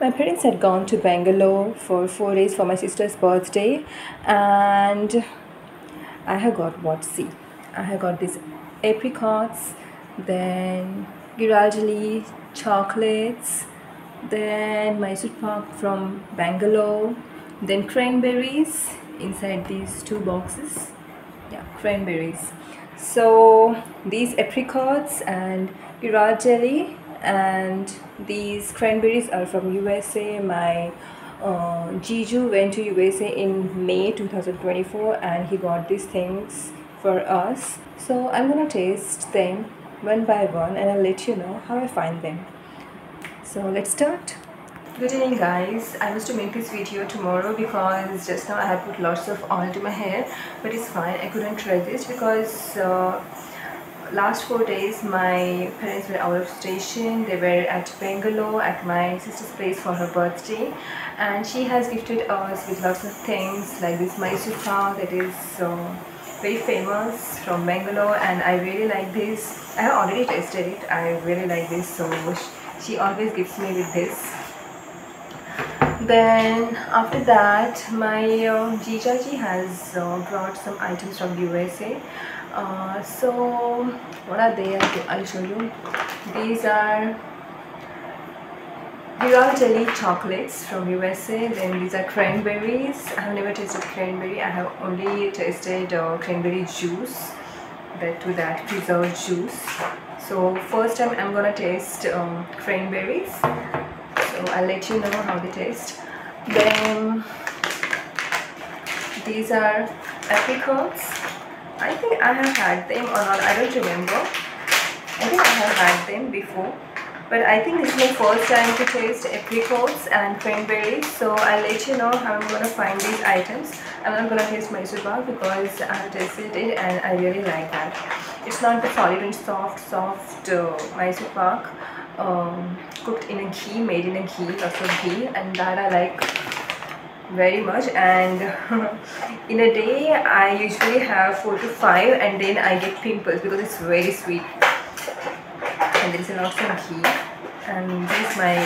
My parents had gone to Bangalore for four days for my sister's birthday, and I have got what? See, I have got these apricots, then Ghirardelli chocolates, then Mysore pak from Bangalore, then cranberries inside these two boxes. Yeah, cranberries. So these apricots and Ghirardelli and these cranberries are from USA. My uh, Jiju went to USA in May 2024 and he got these things for us. So I'm gonna taste them one by one and I'll let you know how I find them. So let's start. Good evening guys. I was to make this video tomorrow because just now I had put lots of oil to my hair but it's fine. I couldn't resist because uh, last four days my parents were out of station. They were at Bangalore at my sister's place for her birthday. And she has gifted us with lots of things like this Mysore that is uh, very famous from Bangalore. And I really like this. I have already tasted it. I really like this so she always gives me with this. Then after that my uh, Jijaji has uh, brought some items from USA uh, so what are they? I'll show you. These are Ghirardelli chocolates from USA then these are cranberries. I have never tasted cranberry. I have only tasted uh, cranberry juice that to that preserved juice. So first time I'm gonna taste um, cranberries. So I'll let you know how they taste. Then these are apricots I think I have had them or not I don't remember. I think I have had them before but I think this is my first time to taste apricots and cranberries so I'll let you know how I'm gonna find these items. I'm not gonna taste Mysore pak because I have tasted it and I really like that. It's not the solid and soft soft uh, Mysore pak um, cooked in a ghee made in a ghee lots of ghee and that I like very much. And in a day I usually have 4 to 5 and then I get pimples because it's very sweet. And there is a lot of ghee. And this is my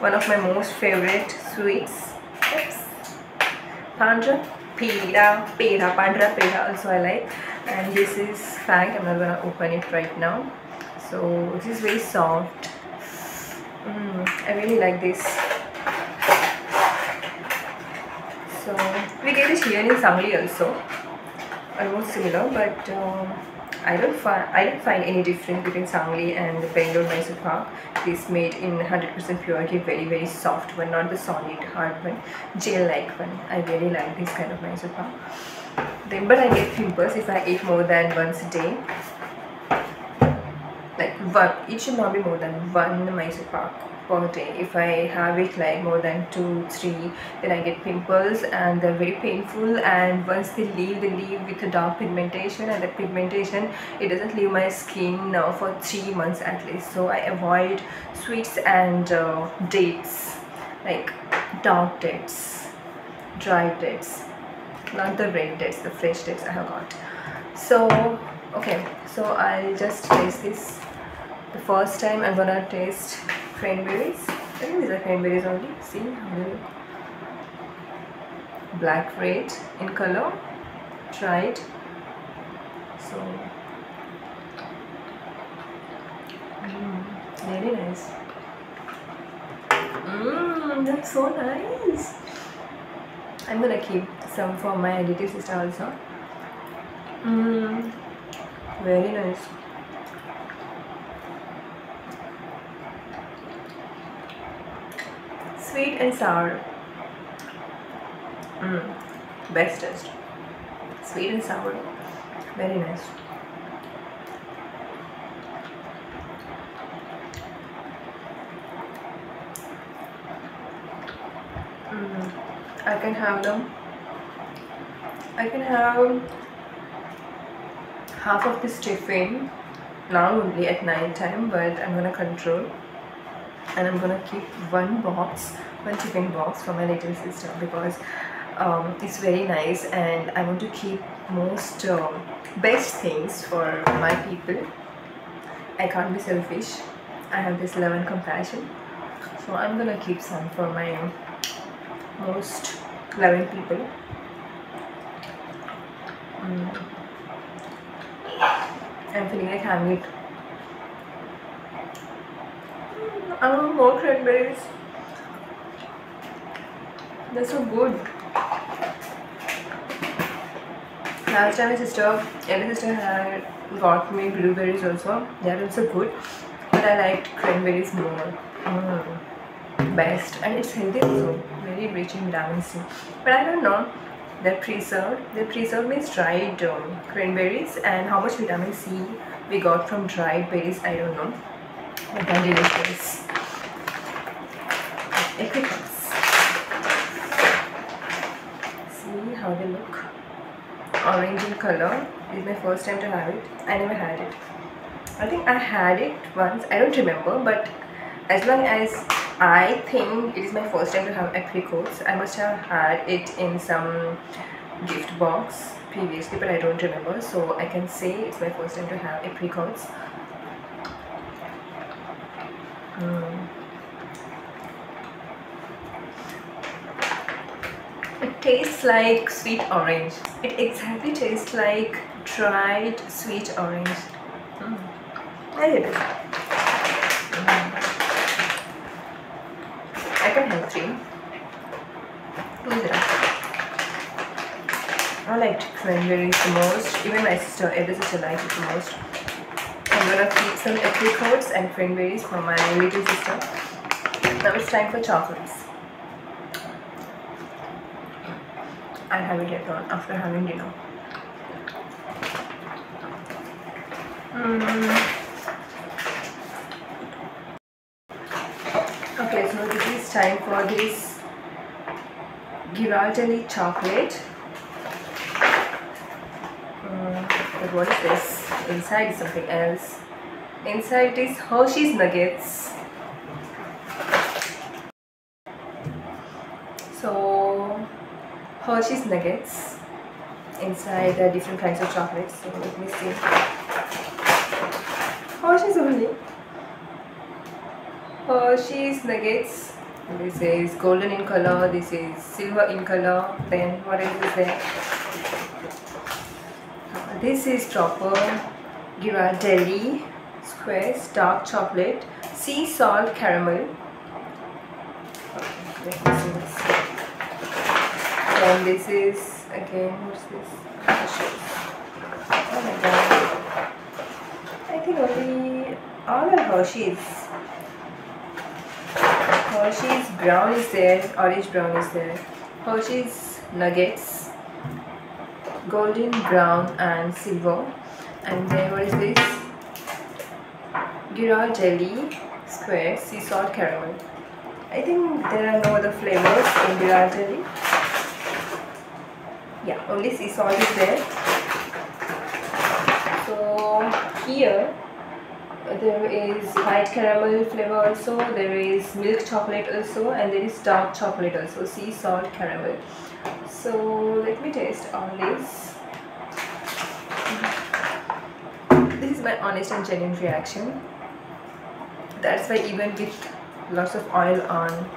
one of my most favorite sweets. Oops. Pandra? Pira peda pandra peda also I like. And this is fang. I'm not gonna open it right now. So this is very soft. Mm, I really like this so we get it here in Sangli also almost similar but um, I don't find I don't find any difference between Sangli and the Bangalore Mysore pak. This made in 100% purity, very very soft one, not the solid hard one, gel like one. I really like this kind of Mysore pak. Then, but I get pimples if I eat more than once a day. One, it should not be more than one Mysore pak per day. If i have it like more than two three then i get pimples and they're very painful. And once they leave they leave with a dark pigmentation. And the pigmentation it doesn't leave my skin now for three months at least. So i avoid sweets and uh, dates like dark dates dry dates not the red dates the fresh dates i have got. So okay. So i'll just taste this the first time i'm gonna taste cranberries. I think these are cranberries only. See how they look. Black red in color. Tried. So mm, very nice. Mmm, that's so nice. I'm gonna keep some for my little sister also. Mmm, very nice. Sweet and sour. Mm, bestest. Sweet and sour. Very nice. Mm, I can have them. I can have half of this tiffin now only at night time but I'm gonna control and I'm gonna keep one box one shipping box for my little sister because um, it's very nice and I want to keep most um, best things for my people. I can't be selfish. I have this love and compassion. So I'm gonna keep some for my most loving people. Mm. I'm feeling like having it I want more cranberries. They're so good. Last time my sister elder sister had got me blueberries also. They are also good but I liked cranberries more. Mm. Best. And it's healthy also. Very rich in vitamin C but I don't know. They're preserved. The preserved means dried um, cranberries and how much vitamin C we got from dried berries I don't know. But they're delicious apricots see how they look orange in color this is my first time to have it I never had it I think I had it once I don't remember but as long as I think it is my first time to have apricots. I must have had it in some gift box previously but I don't remember so I can say it's my first time to have apricots. Mm. It like sweet orange. It exactly tastes like dried sweet orange. Mm. Mm. I can have three. Zero. I liked cranberries the most. Even my sister, elder sister liked it the most. I'm gonna keep some apricots and cranberries for my little sister. Now it's time for chocolates. I'll have it later on after having dinner. Mm. Okay, so this is time for this Ghirardelli chocolate. Um, but what is this? Inside is something else. Inside is Hershey's Nuggets. So, Hershey's Nuggets. Inside different kinds of chocolates. So, let me see. Hershey's only. Hershey's Nuggets. This is golden in color. This is silver in color. Then what else is there? This is proper Ghirardelli squares dark chocolate sea salt caramel. This. Then this is again what's this? Oh my god. I think only all are Hershey's. Hershey's brown is there, orange brown is there. Hershey's nuggets, golden brown and silver. And then what is this? Ghirardelli square sea salt caramel. I think there are no other flavors in Ghirardelli. Yeah, only sea salt is there. So here there is white caramel flavor also there is milk chocolate also and there is dark chocolate also sea salt caramel. So let me taste all this. This is my honest and genuine reaction. That's why even with lots of oil on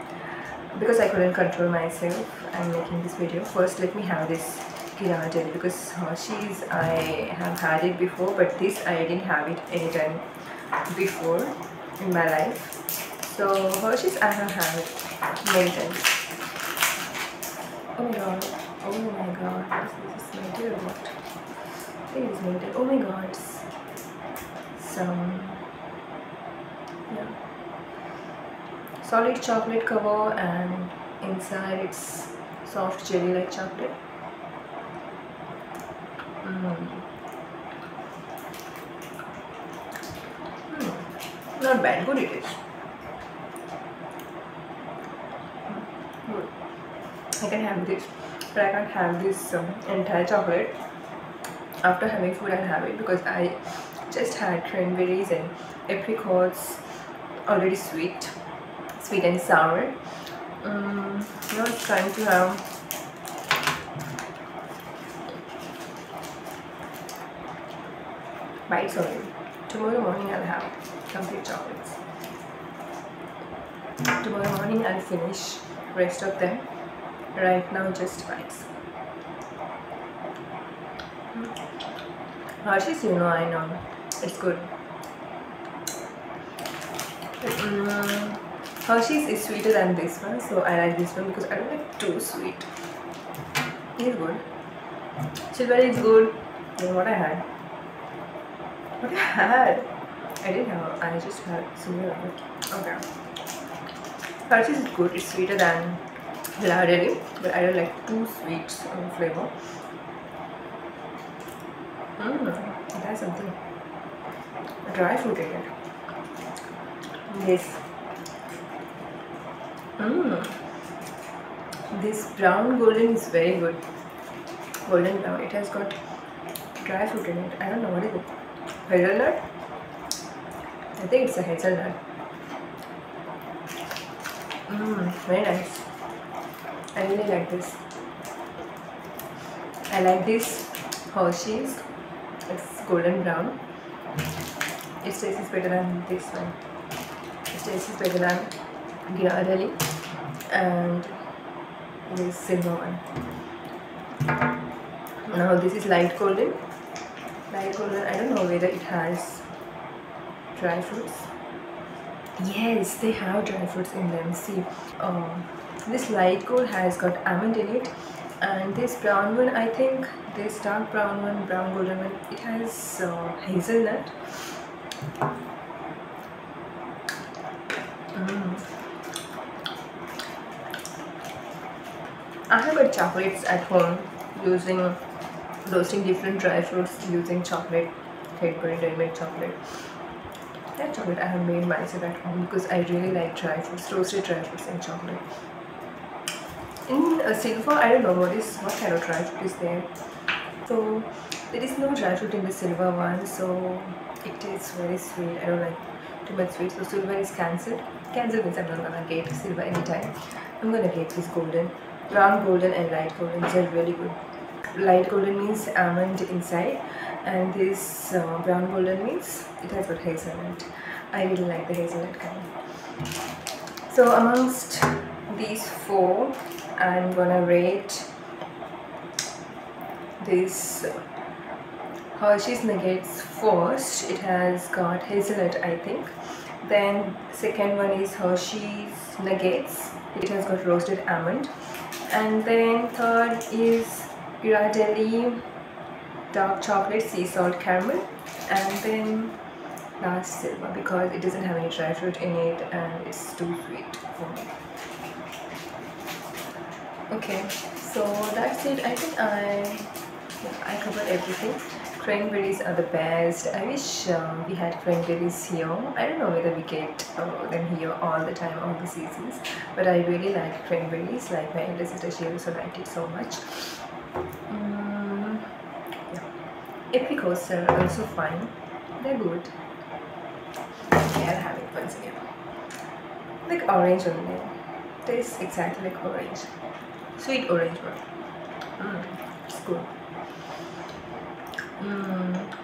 because I couldn't control myself I'm making this video first let me have this Ghirardelli because uh, Hershey's I have had it before but this I didn't have it anytime before in my life. So Hershey's I have had it many times. Oh my god. Oh my god. This, is melted or what? It is melted. Oh my god. Some yeah. Solid chocolate cover and inside it's soft jelly like chocolate. Mm. Not bad, good it is. Good. I can have this, but I can't have this um, entire chocolate. After having food, I'll have it because I just had cranberries and apricots, already sweet, sweet and sour. Um, now it's time to have bites only. Tomorrow morning I'll have complete chocolates. tomorrow morning I'll finish rest of them. Right now just bites. Hershey's you know I know. It's good. Mm, Hershey's is sweeter than this one so I like this one because I don't like too sweet. It's good. Silver is good than what I had. What I had? I didn't have I just had similar okay. Hershey's is good. It's sweeter than Ghirardelli but I don't like too sweet um, flavor. Mmm, that's something. Dry fruit in it yes Mmm. This brown golden is very good. Golden brown. It has got dry fruit in it. I don't know what is it. Hazelnut? I think it's a hazelnut. Mmm, very nice. I really like this. I like this Hershey's. It's golden brown. Its taste is better than this one. Its taste is better than Ghirardelli and this silver one. Now this is light golden. Light golden, I don't know whether it has dry fruits. Yes, they have dry fruits in them. See, um, this light gold has got almond in it and this brown one I think this dark brown one brown golden one it has uh, hazelnut mm. I have got chocolates at home using roasting different dry fruits using chocolate Cadbury Milk chocolate. That chocolate I have made myself at home because I really like dry fruits roasted dry fruits and chocolate. In a silver I don't know what is what kind of dry fruit is there. So there is no dry fruit in the silver one so it tastes very sweet. I don't like too much sweet. So silver is cancelled. Cancelled means I'm not gonna get silver anytime. I'm gonna get this golden brown golden and light golden. Are really good. Light golden means almond inside and this uh, brown golden means it has got hazelnut. I really like the hazelnut kind so amongst these four I'm gonna rate this Hershey's Nuggets first. It has got hazelnut I think. Then second one is Hershey's Nuggets. It has got roasted almond and then third is Ghirardelli dark chocolate sea salt caramel and then last silver because it doesn't have any dry fruit in it and it's too sweet for me. Okay so that's it. I think i yeah, i covered everything cranberries are the best. I wish um, we had cranberries here. I don't know whether we get uh, them here all the time all the seasons but i really like cranberries. Like my elder sister she also liked it so much. Um, yeah. apricots are also fine. They're good. Okay i'll have it once again. Like orange only. Tastes exactly like orange. Sweet orange one. Mm, it's good. Mm,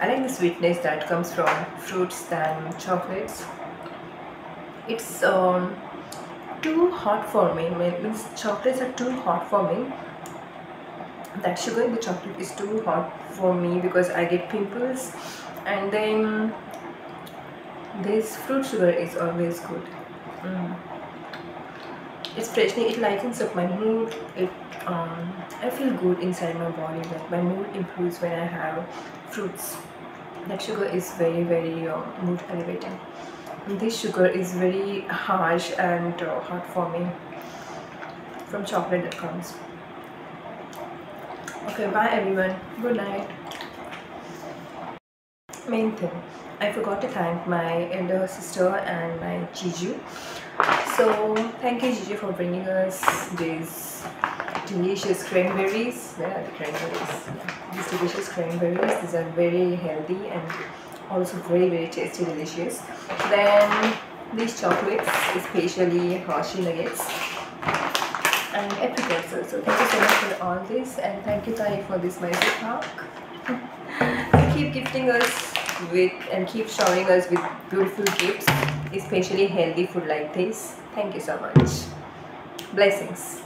I like the sweetness that comes from fruits than chocolates. It's um, too hot for me. It means chocolates are too hot for me. That sugar in the chocolate is too hot for me because I get pimples and then this fruit sugar is always good. Mm it's freshening it lightens up my mood it um, I feel good inside my body like my mood improves when I have fruits. That sugar is very very uh, mood elevating. This sugar is very harsh and uh, hot for me from chocolate that comes. Okay bye everyone. Good night. Main thing I forgot to thank my elder sister and my Jiju so thank you Gigi for bringing us these delicious cranberries. Where are the cranberries? Yeah. These delicious cranberries. These are very healthy and also very very tasty delicious. Then these chocolates, especially Hershey nuggets and apricots also. Thank you so much for all this and thank you Tai for this Mysore Pak. keep gifting us with and keep showering us with beautiful gifts especially healthy food like this thank you so much. Blessings